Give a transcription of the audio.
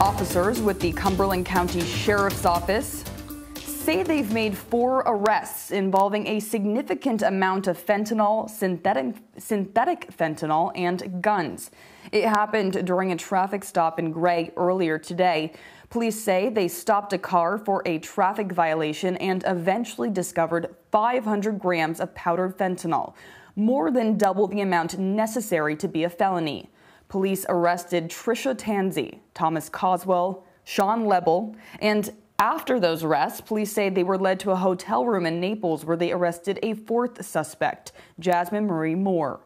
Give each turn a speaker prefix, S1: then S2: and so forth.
S1: Officers with the Cumberland County Sheriff's Office say they've made four arrests involving a significant amount of fentanyl, synthetic, synthetic fentanyl, and guns. It happened during a traffic stop in Gray earlier today. Police say they stopped a car for a traffic violation and eventually discovered 500 grams of powdered fentanyl, more than double the amount necessary to be a felony. Police arrested Trisha Tanzi, Thomas Coswell, Sean Lebel, and after those arrests, police say they were led to a hotel room in Naples where they arrested a fourth suspect, Jasmine Marie Moore.